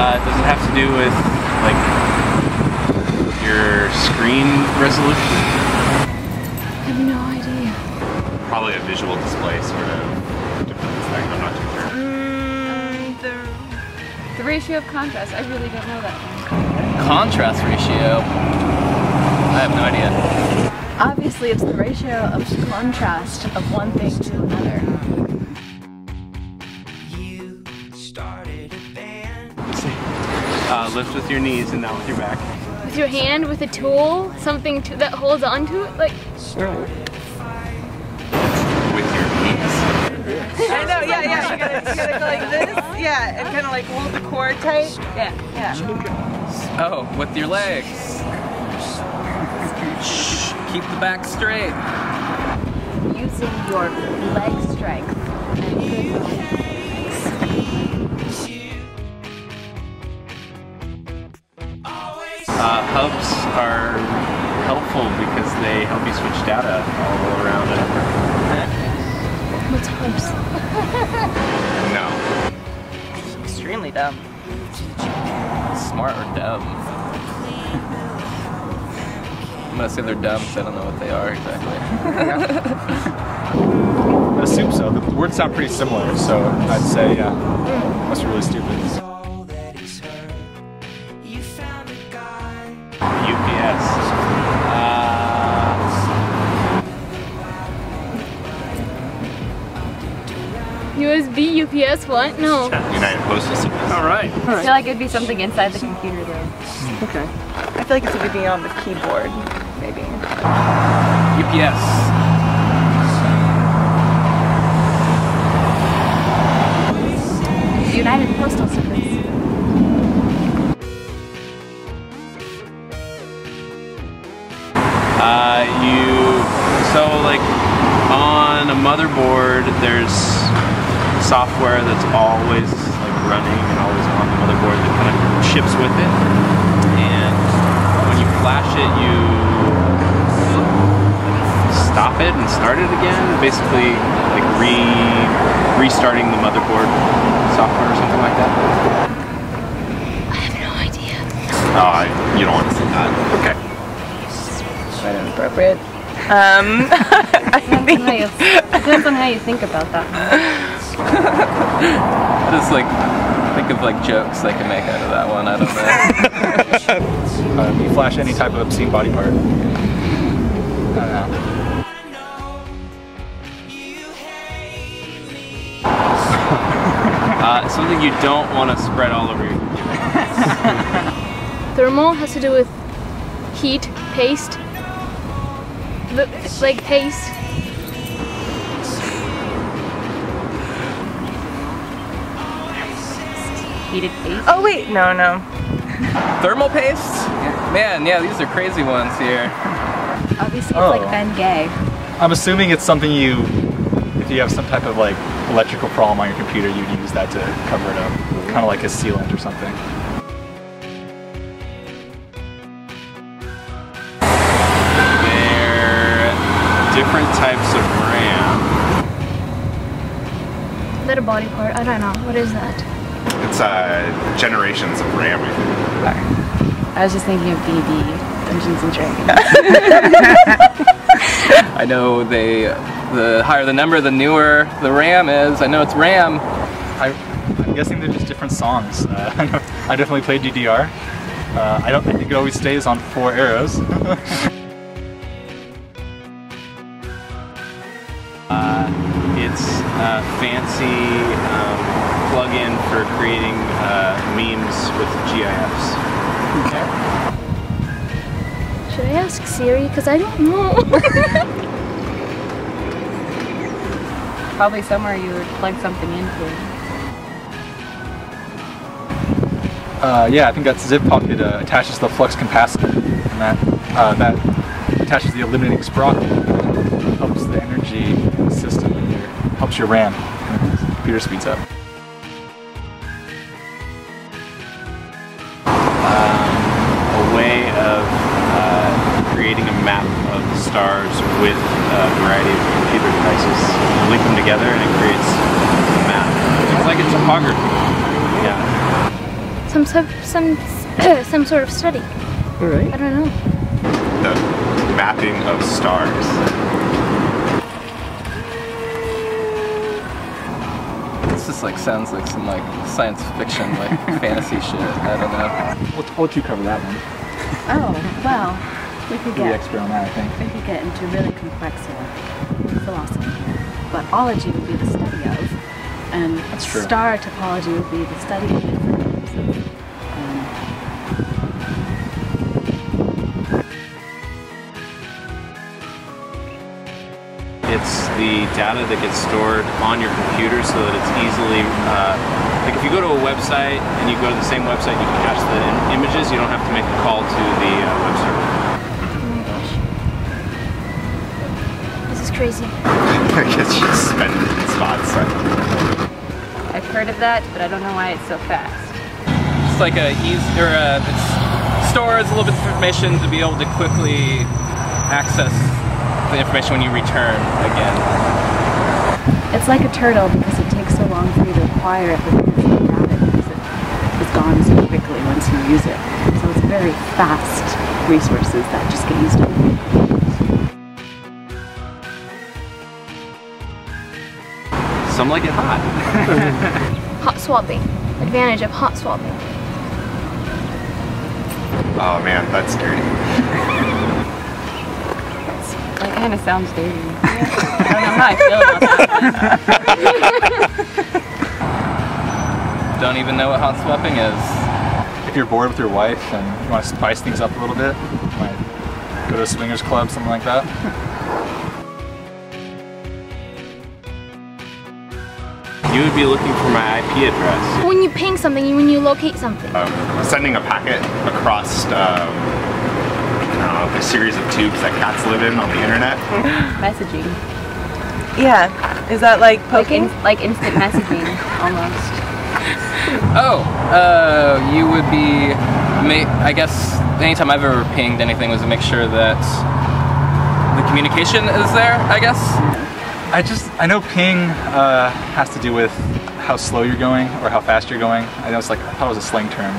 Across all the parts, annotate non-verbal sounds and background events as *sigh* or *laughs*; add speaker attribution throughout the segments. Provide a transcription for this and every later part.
Speaker 1: Uh, does it have to do with like your screen resolution?
Speaker 2: I have no idea.
Speaker 3: Probably a visual display sort of difference thing. I'm not too sure.
Speaker 2: Um, the, the ratio of contrast. I really don't know that one.
Speaker 4: Contrast ratio. I have no idea.
Speaker 2: Obviously, it's the ratio of contrast of one thing to another.
Speaker 1: Lift with your knees and not with your back.
Speaker 2: With your hand, with a tool, something to, that holds onto it, like.
Speaker 3: With your knees.
Speaker 5: I know, yeah, yeah. You gotta, you gotta go like this, yeah, and kind of like hold the core tight. Yeah, yeah.
Speaker 4: Oh, with your legs. Shh, Keep the back straight.
Speaker 2: using your leg strength
Speaker 1: hubs are helpful because they help you switch data all around and
Speaker 2: What's hubs? *laughs*
Speaker 3: No.
Speaker 5: Extremely dumb.
Speaker 4: Smart or dumb? I'm gonna say they're dumb because I don't know what they are exactly. *laughs*
Speaker 6: I assume so. The words sound pretty similar, so I'd say, yeah, must be really stupid.
Speaker 1: UPS,
Speaker 2: what? No.
Speaker 3: United Postal Service.
Speaker 1: all right.
Speaker 2: I feel like it'd be something inside the computer though.
Speaker 1: Okay.
Speaker 5: I feel like it's gonna be on the keyboard, maybe.
Speaker 4: UPS.
Speaker 2: United Postal Service.
Speaker 1: Uh, you so like on a motherboard, there's software that's always like running and always on the motherboard that kind of ships with it. And when you flash it, you stop it and start it again. Basically, like re restarting the motherboard software or something like that.
Speaker 2: I have no idea.
Speaker 3: Oh, I, you don't want to see that.
Speaker 1: Okay.
Speaker 5: Quite inappropriate. Um, *laughs* I
Speaker 2: Depends on how
Speaker 5: think,
Speaker 2: depends on how you think about that. *laughs* *laughs*
Speaker 4: Just like think of like jokes I can make out of that one. I don't know.
Speaker 6: Uh, *laughs* you flash any type of obscene body part. I don't know. *laughs*
Speaker 1: Uh, something you don't want to spread all over your computer.
Speaker 2: Thermal has to do with heat, paste, the, like paste. Heated paste.
Speaker 5: oh wait, no, no.
Speaker 4: Thermal paste? Man, yeah, these are crazy ones here.
Speaker 2: Obviously, it's
Speaker 6: Oh.
Speaker 2: like oh. Ben Gay.
Speaker 6: I'm assuming it's something you, if you have some type of like electrical problem on your computer, you'd use that to cover it up. Kind of like a sealant or something.
Speaker 1: They're different types of RAM.
Speaker 2: Is that a body part? I don't know. What is that?
Speaker 3: It's uh, generations of RAM. I.
Speaker 2: I was just thinking of DD, Dungeons and Dragons. *laughs*
Speaker 4: I know they, the higher the number, the newer the RAM is. I know it's RAM.
Speaker 6: I, I'm guessing they're just different songs. Uh, I, know, I definitely played DDR. Uh, I don't I think it always stays on four arrows. *laughs*
Speaker 1: Uh, it's a fancy um, plug-in for creating uh, memes with GIFs.
Speaker 2: Should I ask Siri? Because I don't know. *laughs* Probably somewhere you would plug something into.
Speaker 6: Uh, yeah, I think that zip pocket uh, attaches the flux capacitor, and that uh, that attaches the eliminating sprocket, helps the energy in the system, and your, helps your RAM, and computer speeds up.
Speaker 1: Of the stars with a variety of computer devices. You link them together and it creates a map. It's like a topography. Yeah.
Speaker 2: some sort some *coughs* some sort of study.
Speaker 4: All right.
Speaker 2: I don't know.
Speaker 3: The mapping of stars.
Speaker 4: This just like sounds like some like science fiction, like *laughs* fantasy shit. I don't know.
Speaker 6: We'll, we'll let you cover that one.
Speaker 7: Oh, well, we could
Speaker 6: You're the
Speaker 7: get
Speaker 6: expert on that, I think.
Speaker 7: we could get into really complex philosophy here. But ology would be the study of, and
Speaker 6: That's true.
Speaker 7: star topology would be the study of different types of um,
Speaker 1: It's the data that gets stored on your computer so that it's easily, uh, like if you go to a website and you go to the same website, you can catch the images. You don't have to make a call to the uh, web server.
Speaker 2: Oh my gosh. This crazy.
Speaker 3: I guess you spend it in spots.
Speaker 7: I've heard of that, but I don't know why it's so fast.
Speaker 4: It's like a easy or uh, a, it stores a little bit of information to be able to quickly access the information when you return again.
Speaker 7: It's like a turtle because it takes so long for you to acquire it, but because you grab it because it is gone so quickly once you use it. So it's very fast resources that just get used up.
Speaker 1: Some like it hot. *laughs*
Speaker 2: Hot swapping. Advantage of hot swapping.
Speaker 3: Oh man, that's scary. *laughs*
Speaker 7: That kind of sounds dirty. *laughs* I don't know how I feel about that.
Speaker 4: Don't even know what hot swapping is.
Speaker 6: If you're bored with your wife and you want to spice things up a little bit, you might go to a swingers club, something like that.
Speaker 1: You would be looking for my IP address.
Speaker 2: When you ping something, when you locate something.
Speaker 3: Um, sending a packet across um, I a series of tubes that cats live in on the internet. *laughs*
Speaker 7: Messaging.
Speaker 5: Yeah. Is that like
Speaker 7: Like,
Speaker 5: poking?
Speaker 7: in, like instant messaging, *laughs* almost.
Speaker 4: Oh, uh, you would be. I guess anytime I've ever pinged anything was to make sure that the communication is there. I guess.
Speaker 6: I just, I know ping uh, has to do with how slow you're going or how fast you're going. I know it's like, I thought it was a slang term.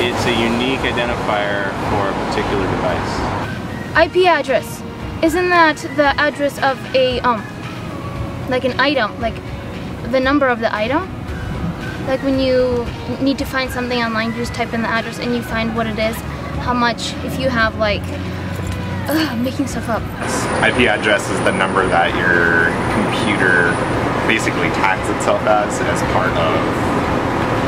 Speaker 1: It's a unique identifier for a particular device.
Speaker 2: IP address. Isn't that the address of a um like an item, like the number of the item? Like when you need to find something online, you just type in the address and you find what it is, how much if you have like ugh, I'm making stuff up.
Speaker 3: IP address is the number that your computer basically tags itself as as part of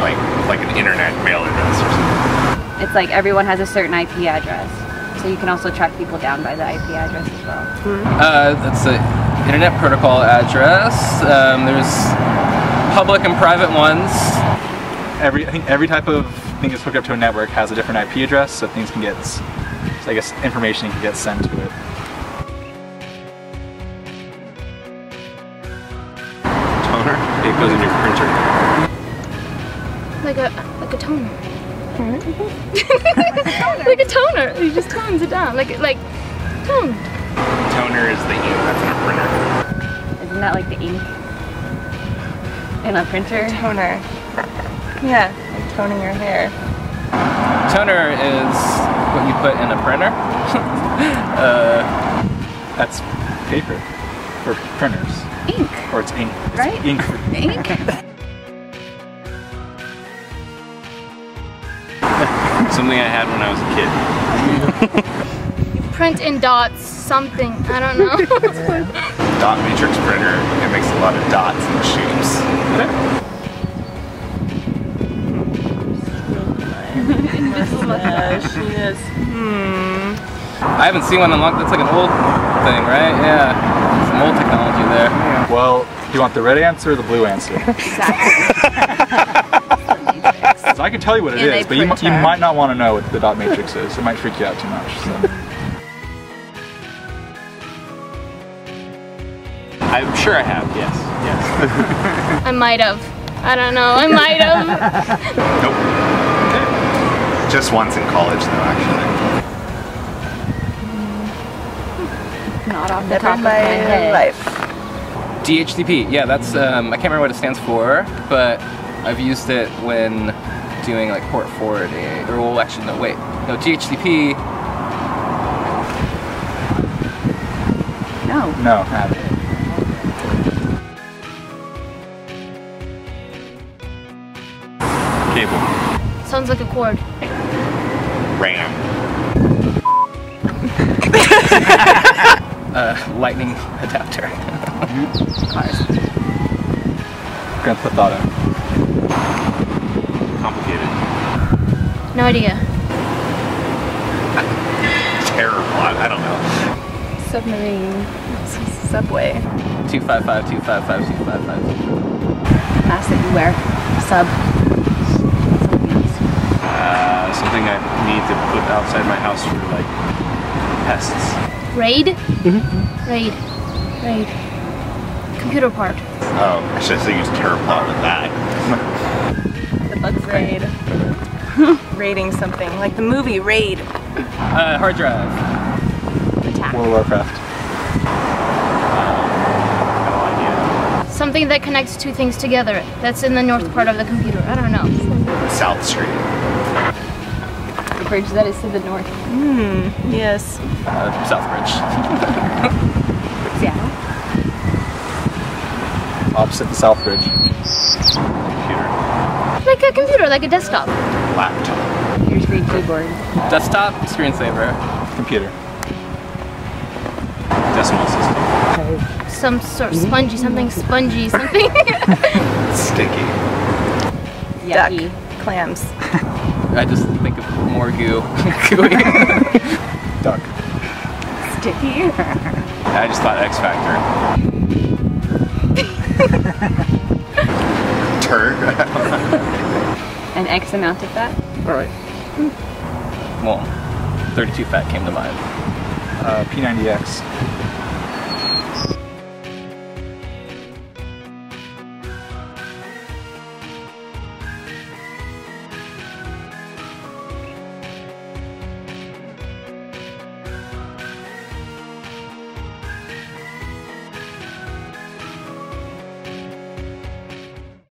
Speaker 3: like like an internet mail address or something.
Speaker 7: It's like everyone has a certain IP address. So you can also track people down by the IP address as well.
Speaker 4: Uh, that's the internet protocol address. Um, there's public and private ones.
Speaker 6: Every, I think every type of thing that's hooked up to a network has a different IP address, so things can get, s- so I guess information can get sent to it.
Speaker 1: Toner? It goes in your printer.
Speaker 2: Like a like a toner. *laughs* like a toner. He just tones it down. Like like tone.
Speaker 3: Toner is the ink that's in a printer.
Speaker 7: Isn't that like the ink in a printer?
Speaker 5: Toner. Yeah, like toning your hair.
Speaker 4: Toner is what you put in a printer. *laughs* uh,
Speaker 6: That's paper for printers,
Speaker 7: Ink,
Speaker 6: or it's ink. It's
Speaker 7: Right?
Speaker 6: ink *laughs*
Speaker 7: ink. *laughs*
Speaker 1: Something I had when I was a kid.
Speaker 2: You print in dots, something. I don't know.
Speaker 3: Dot matrix printer. It makes a lot of dots and shapes. *laughs*
Speaker 5: yes. Hmm.
Speaker 4: I haven't seen one in a long. That's like an old thing, right? Yeah, some old technology there.
Speaker 6: Well, do you want the red answer or the blue answer? *laughs* So I can tell you what it
Speaker 7: In
Speaker 6: is, but you, you might not want to know what the dot matrix is. It might freak you out too much. So.
Speaker 1: I'm sure I have, yes. Yes. *laughs*
Speaker 2: I might have. I don't know. I might have.
Speaker 3: Nope. Just once in college though, actually.
Speaker 7: Not off the
Speaker 5: Never
Speaker 7: top
Speaker 5: in
Speaker 7: of
Speaker 5: my
Speaker 7: my head.
Speaker 5: life.
Speaker 4: DHCP, yeah, that's um, I can't remember what it stands for, but I've used it when doing like port forwarding. Or well, actually, no, wait, no DHCP.
Speaker 7: No.
Speaker 6: No, have it.
Speaker 1: Cable.
Speaker 2: Sounds like a cord.
Speaker 3: RAM. *laughs*
Speaker 4: Uh, lightning adapter.
Speaker 7: Cars.
Speaker 6: Grand Theft Auto.
Speaker 1: Complicated.
Speaker 2: No idea. *laughs*
Speaker 3: Terror plot. I don't know.
Speaker 7: Submarine. Subway.
Speaker 4: 255, 255, 255.
Speaker 7: Mask that you wear. Sub. Something else.
Speaker 1: Something I need to put outside my house for like pests.
Speaker 2: Raid? Raid. Raid. Computer part.
Speaker 3: Oh, I should have used terror plot with that.
Speaker 5: The *laughs* bug raid. *laughs* Raiding something like the movie Raid.
Speaker 4: Uh, hard drive.
Speaker 7: Attack.
Speaker 6: World of Warcraft.
Speaker 2: Something that connects two things together. That's in the north part of the computer. I don't know.
Speaker 3: South Street.
Speaker 7: The bridge that is to the north.
Speaker 5: Yes.
Speaker 4: Uh, Southbridge.
Speaker 7: Seattle. *laughs*
Speaker 6: Opposite the South Bridge.
Speaker 3: Computer.
Speaker 2: Like a computer, like a desktop.
Speaker 3: Laptop.
Speaker 7: Your screen keyboard.
Speaker 4: Desktop, screensaver.
Speaker 6: Computer.
Speaker 1: Decimal system.
Speaker 2: Some sort of spongy, something spongy, something. *laughs*
Speaker 3: Sticky.
Speaker 5: Duck.
Speaker 7: Yucky.
Speaker 5: Clams. *laughs*
Speaker 4: I just think of more goo. *laughs* Gooey.
Speaker 6: Duck.
Speaker 7: Sticky.
Speaker 1: I just thought X Factor. *laughs*
Speaker 3: Turd. *laughs*
Speaker 7: An X amount of fat.
Speaker 6: Alright.
Speaker 4: well, 32 fat came to mind.
Speaker 6: Uh, P90X.